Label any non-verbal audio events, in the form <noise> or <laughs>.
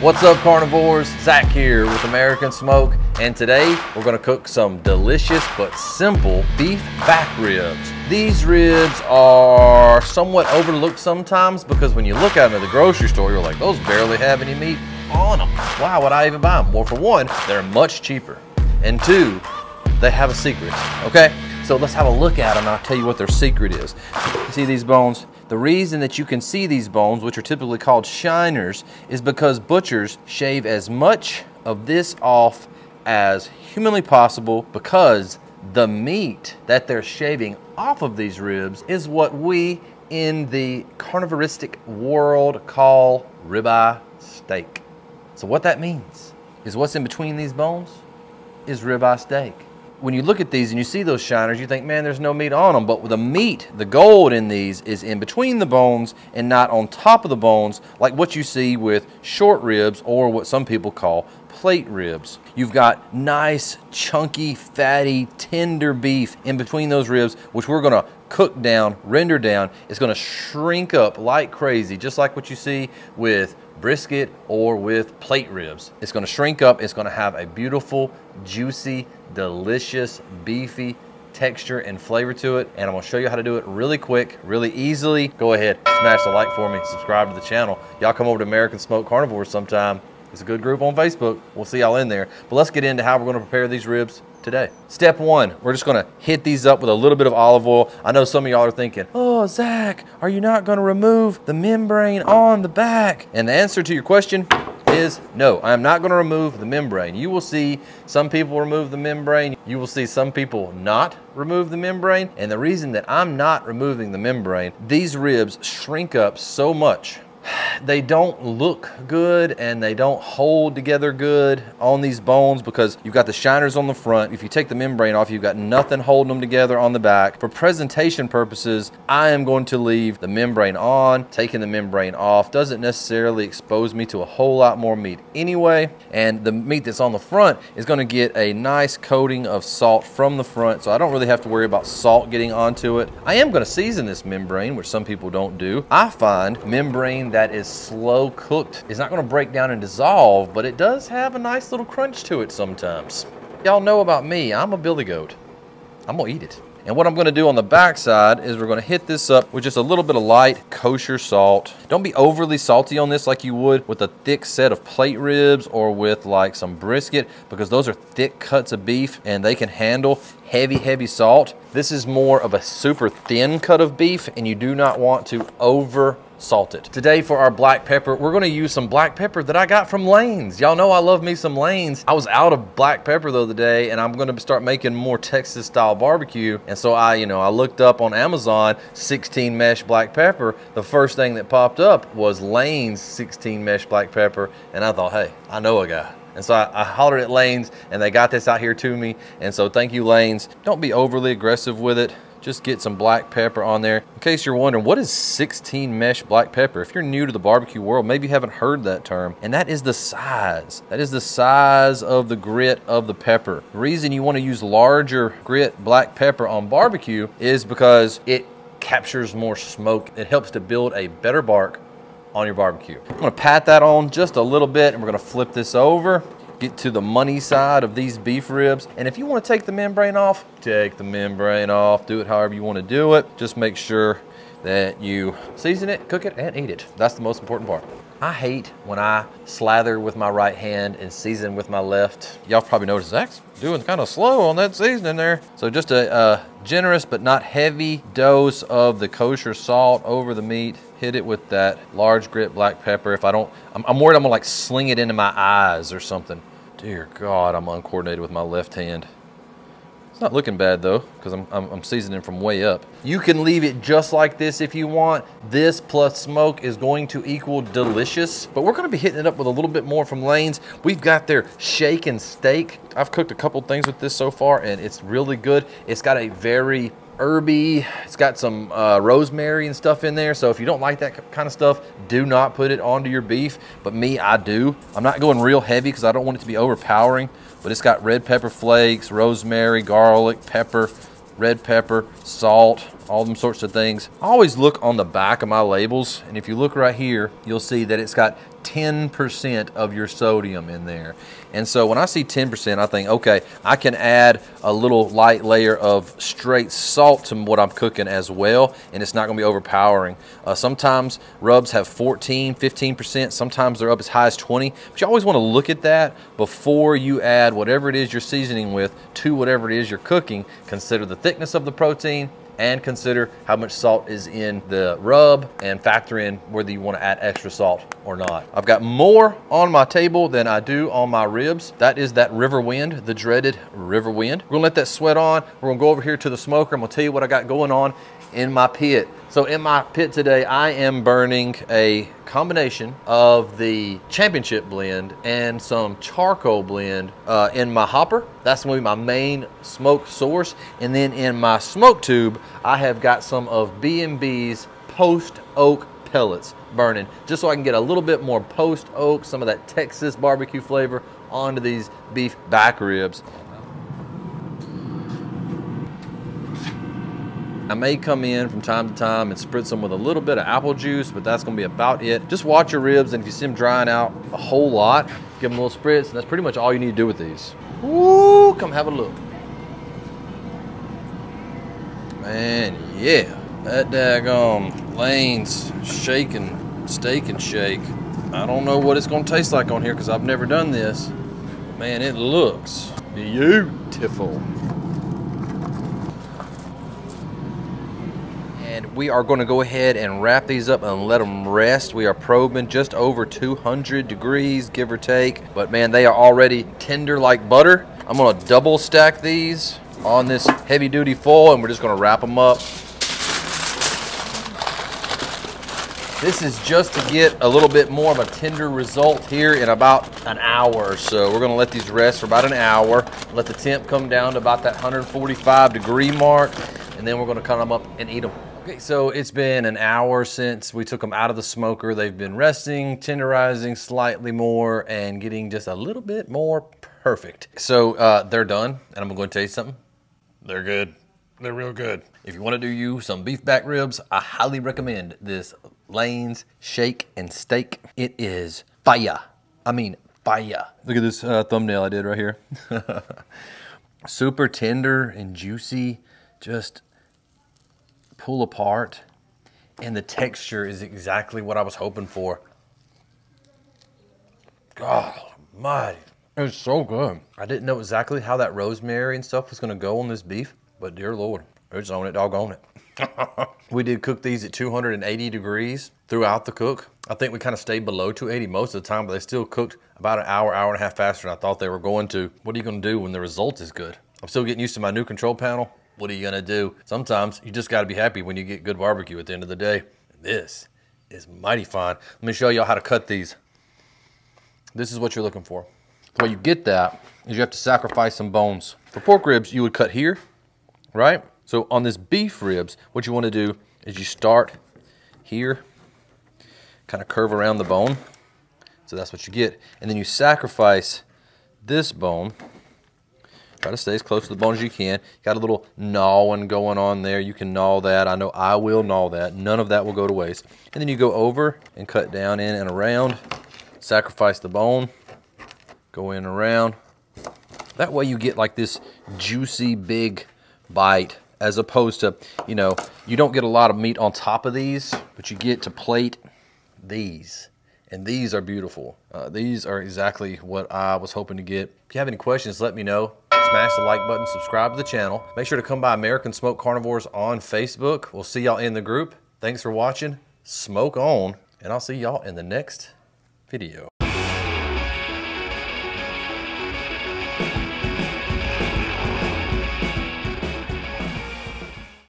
What's up carnivores? Zach here with American Smoke and today we're gonna cook some delicious but simple beef back ribs. These ribs are somewhat overlooked sometimes because when you look at them at the grocery store you're like those barely have any meat on them. Why would I even buy them? Well for one, they're much cheaper and two, they have a secret, okay? So let's have a look at them and I'll tell you what their secret is. You see these bones? The reason that you can see these bones, which are typically called shiners, is because butchers shave as much of this off as humanly possible because the meat that they're shaving off of these ribs is what we in the carnivoristic world call ribeye steak. So what that means is what's in between these bones is ribeye steak when you look at these and you see those shiners, you think, man, there's no meat on them. But with the meat, the gold in these, is in between the bones and not on top of the bones, like what you see with short ribs or what some people call plate ribs. You've got nice, chunky, fatty, tender beef in between those ribs, which we're gonna cook down, render down. It's gonna shrink up like crazy, just like what you see with brisket or with plate ribs. It's gonna shrink up, it's gonna have a beautiful, juicy, delicious, beefy texture and flavor to it. And I'm gonna show you how to do it really quick, really easily. Go ahead, smash the like for me, subscribe to the channel. Y'all come over to American Smoke Carnivores sometime. It's a good group on Facebook. We'll see y'all in there. But let's get into how we're gonna prepare these ribs today. Step one, we're just gonna hit these up with a little bit of olive oil. I know some of y'all are thinking, oh, Zach, are you not gonna remove the membrane on the back? And the answer to your question is no, I am not gonna remove the membrane. You will see some people remove the membrane. You will see some people not remove the membrane. And the reason that I'm not removing the membrane, these ribs shrink up so much <sighs> they don't look good and they don't hold together good on these bones because you've got the shiners on the front. If you take the membrane off, you've got nothing holding them together on the back. For presentation purposes, I am going to leave the membrane on. Taking the membrane off doesn't necessarily expose me to a whole lot more meat anyway. And the meat that's on the front is gonna get a nice coating of salt from the front, so I don't really have to worry about salt getting onto it. I am gonna season this membrane, which some people don't do. I find membrane that is slow cooked It's not gonna break down and dissolve, but it does have a nice little crunch to it sometimes. Y'all know about me, I'm a billy goat. I'm gonna eat it. And what I'm gonna do on the back side is we're gonna hit this up with just a little bit of light kosher salt. Don't be overly salty on this like you would with a thick set of plate ribs or with like some brisket because those are thick cuts of beef and they can handle heavy, heavy salt. This is more of a super thin cut of beef and you do not want to over salted. Today for our black pepper, we're gonna use some black pepper that I got from Lane's. Y'all know I love me some Lane's. I was out of black pepper the other day and I'm gonna start making more Texas style barbecue. And so I, you know, I looked up on Amazon 16 mesh black pepper. The first thing that popped up was Lane's 16 mesh black pepper. And I thought, hey, I know a guy. And so I, I, hollered at Lanes and they got this out here to me. And so thank you, Lanes. Don't be overly aggressive with it just get some black pepper on there. In case you're wondering, what is 16 mesh black pepper? If you're new to the barbecue world, maybe you haven't heard that term. And that is the size. That is the size of the grit of the pepper. The reason you want to use larger grit black pepper on barbecue is because it captures more smoke. It helps to build a better bark on your barbecue. I'm gonna pat that on just a little bit and we're gonna flip this over get to the money side of these beef ribs. And if you want to take the membrane off, take the membrane off. Do it however you want to do it. Just make sure that you season it, cook it, and eat it. That's the most important part. I hate when I slather with my right hand and season with my left. Y'all probably noticed Zach's doing kind of slow on that seasoning there. So just a, a, generous but not heavy dose of the kosher salt over the meat. Hit it with that large grit black pepper. If I don't, I'm, I'm worried I'm gonna like sling it into my eyes or something. Dear God, I'm uncoordinated with my left hand. It's not looking bad though, because I'm, I'm, I'm, seasoning from way up. You can leave it just like this if you want. This plus smoke is going to equal delicious, but we're gonna be hitting it up with a little bit more from Lane's. We've got their shake and steak. I've cooked a couple things with this so far and it's really good. It's got a very herby. It's got some uh, rosemary and stuff in there. So if you don't like that kind of stuff, do not put it onto your beef. But me, I do. I'm not going real heavy because I don't want it to be overpowering. But it's got red pepper flakes, rosemary, garlic, pepper, red pepper, salt, all them sorts of things. I always look on the back of my labels. And if you look right here, you'll see that it's got 10% of your sodium in there. And so when I see 10%, I think, okay, I can add a little light layer of straight salt to what I'm cooking as well, and it's not gonna be overpowering. Uh, sometimes rubs have 14, 15%, sometimes they're up as high as 20, but you always wanna look at that before you add whatever it is you're seasoning with to whatever it is you're cooking. Consider the thickness of the protein, and consider how much salt is in the rub and factor in whether you want to add extra salt or not. I've got more on my table than I do on my ribs. That is that river wind, the dreaded river wind. We're gonna let that sweat on. We're gonna go over here to the smoker. I'm gonna tell you what I got going on in my pit. So in my pit today, I am burning a combination of the championship blend and some charcoal blend uh, in my hopper. That's gonna be my main smoke source. And then in my smoke tube, I have got some of B&B's post oak pellets burning, just so I can get a little bit more post oak, some of that Texas barbecue flavor onto these beef back ribs. I may come in from time to time and spritz them with a little bit of apple juice, but that's gonna be about it. Just watch your ribs, and if you see them drying out a whole lot, give them a little spritz, and that's pretty much all you need to do with these. Woo, come have a look. Man, yeah. That daggone Lane's shaking, steak and shake. I don't know what it's gonna taste like on here because I've never done this. Man, it looks beautiful. And we are going to go ahead and wrap these up and let them rest. We are probing just over 200 degrees, give or take. But man, they are already tender like butter. I'm going to double stack these on this heavy duty foil and we're just going to wrap them up. This is just to get a little bit more of a tender result here in about an hour or so. We're gonna let these rest for about an hour, let the temp come down to about that 145 degree mark, and then we're gonna cut them up and eat them. Okay, so it's been an hour since we took them out of the smoker. They've been resting, tenderizing slightly more, and getting just a little bit more perfect. So uh, they're done, and I'm going to tell you something. They're good. They're real good. If you want to do you some beef back ribs, I highly recommend this Lane's Shake and Steak. It is fire. I mean, fire. Look at this uh, thumbnail I did right here. <laughs> Super tender and juicy. Just pull apart and the texture is exactly what I was hoping for. God my, it's so good. I didn't know exactly how that rosemary and stuff was gonna go on this beef, but dear Lord, it's on it, doggone it. <laughs> we did cook these at 280 degrees throughout the cook. I think we kind of stayed below 280 most of the time, but they still cooked about an hour, hour and a half faster than I thought they were going to. What are you gonna do when the result is good? I'm still getting used to my new control panel. What are you gonna do? Sometimes you just gotta be happy when you get good barbecue at the end of the day. This is mighty fine. Let me show y'all how to cut these. This is what you're looking for. The way you get that is you have to sacrifice some bones. For pork ribs, you would cut here, right? So on this beef ribs, what you wanna do is you start here, kind of curve around the bone. So that's what you get. And then you sacrifice this bone Try to stay as close to the bone as you can. Got a little gnawing going on there. You can gnaw that. I know I will gnaw that. None of that will go to waste. And then you go over and cut down in and around. Sacrifice the bone. Go in around. That way you get like this juicy big bite as opposed to, you know, you don't get a lot of meat on top of these, but you get to plate these and these are beautiful. Uh, these are exactly what I was hoping to get. If you have any questions, let me know smash the like button, subscribe to the channel. Make sure to come by American Smoke Carnivores on Facebook. We'll see y'all in the group. Thanks for watching. Smoke on, and I'll see y'all in the next video.